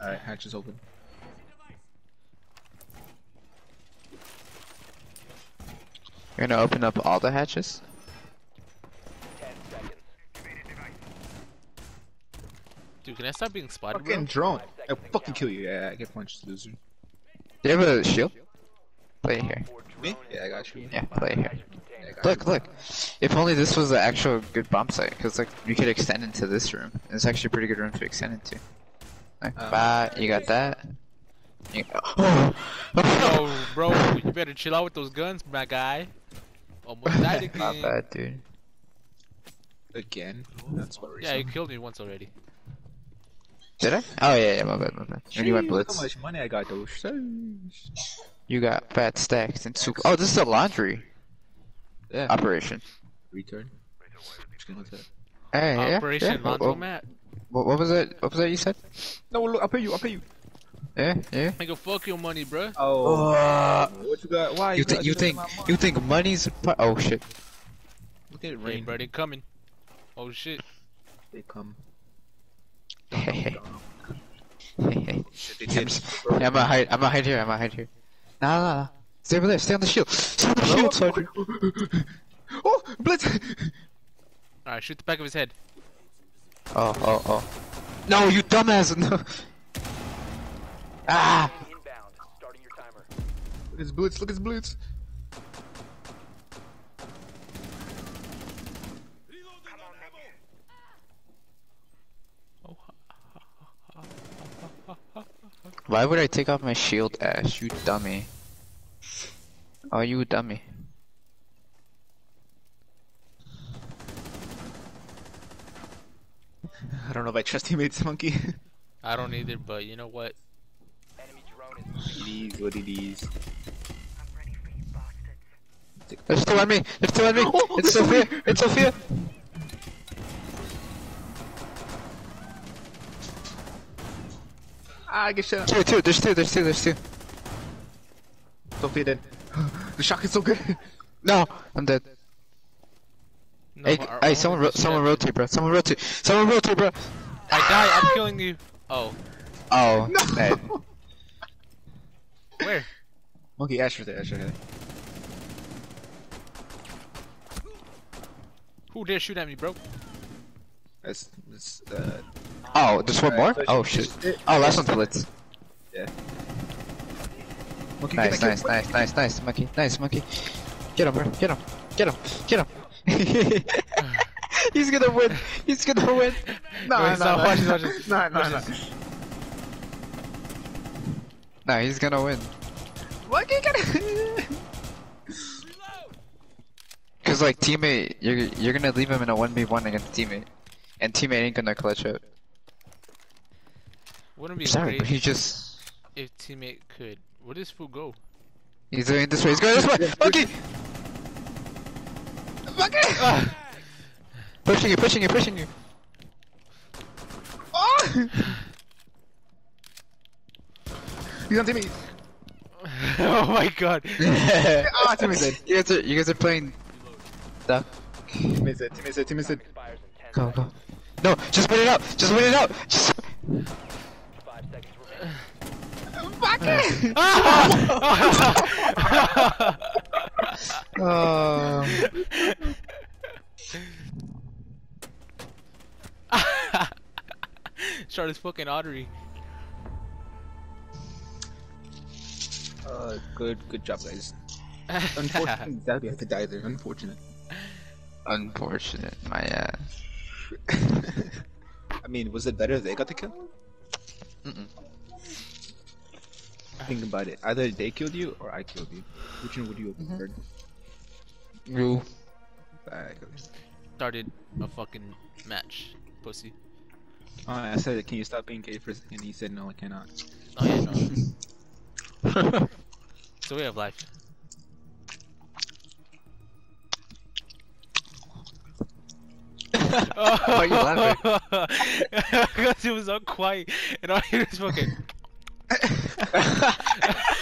Alright, hatch is open. You're gonna open up all the hatches? Dude, can I stop being spotted, Fucking bro? drone. Five I'll fucking kill you. Yeah, I get punched, loser. Do you have a shield? Play here. Me? Yeah, I got you. Yeah, play here. Yeah, Look, you. look. If only this was the actual good bomb site, because like you could extend into this room. It's actually a pretty good room to extend into. Like, Uh, bye, you got that. You- oh, Yo, bro, you better chill out with those guns, my guy. Almost died again. Not bad, dude. Again? That's what Yeah, you killed me once already. Did I? Oh yeah, yeah, my bad, my bad. When you went blitz, how much money I got though. You got fat stacks and super. Oh, this is a laundry Yeah. operation. Return. Just gonna look at it. Hey, Operation yeah. What, what, Laundromat. What, what was that? What was that you said? No, look, I'll pay you. I'll pay you. Yeah, yeah. Nigga, fuck your money, bro. Oh. Uh, what you got? Why? you got- think you got think you think money's? Oh shit. Look at it rain. bro, they coming. Oh shit. They come. Hey, hey, hey. Shit, I'm, did. just, yeah, I'm gonna hide. I'm gonna hide here. I'm gonna hide here. Nah, nah, nah. Stay over there. Stay on the shield. Stay on the shield, soldier. Oh, blitz! Alright, shoot the back of his head. Oh, oh, oh. No, you dumbass! No. Ah! Inbound. Starting your timer. Look at his blitz. Look at his blitz. Why would I take off my shield, Ash? You dummy. Oh, you dummy. I don't know if I trust teammates, monkey. I don't either, but you know what? Enemy drone is it is what it is. There's two on me! There's two on me! It's Zofia! It's Zofia! Ah, I get shot. Two, two, there's two, there's two, there's two. Zofia dead. the shock is so good. No! I'm dead. No, hey, our hey, own someone, ro is someone dead. rotate, bro. Someone rotate. Someone rotate, bro. I die, I'm killing you. Oh, Oh, dead. where? Monkey, Ash right there, Ash right there. Who dare shoot at me, bro? That's, that's, uh, Oh, there's one more? so Oh, she- shit. Oh, last one's blitz. Monkey, Nice, get nice, nice, nice, nice, monkey, nice, monkey. Get him, bro. Get him. Get him. Get him. He's gonna win. He's gonna win. No, Wait, nah, stop, nah. watch this, watch this. Nah, nah, Watch nah. this. Nah, he's gonna win. Monkey, get it. Cause like teammate, you're you're gonna leave him in a one v one against teammate, and teammate ain't gonna clutch up. Wouldn't be Sorry, great but he just if teammate could. Where does food go? he's doing this way. He's going this way. Monkey, Ah, pushing you, pushing you, pushing you. Oh! He's on Timmy. oh my god. Ah, Timmy's dead. You guys are you guys are playing. Duck. Timmy's dead, Timmy's dead, Timmy's dead. expires in ten Go go. No, just win it out. Just win it out. Just. Five seconds remaining. Oh. Start his fucking artery. Uh, good, good job, guys. Unfortunately, that we have to die there. Unfortunate. Unfortunate, my ass. I mean, was it better if they got the kill? Mm-mm. Think about it. Either they killed you or I killed you. Which one would you have preferred? You. Started a fucking match, pussy. Oh, I said, can you stop being gay for a second? He said, no, I cannot. Oh yeah, no. It's a way of life. Why are you laughing? Because it was so quiet, and all you hear is fucking.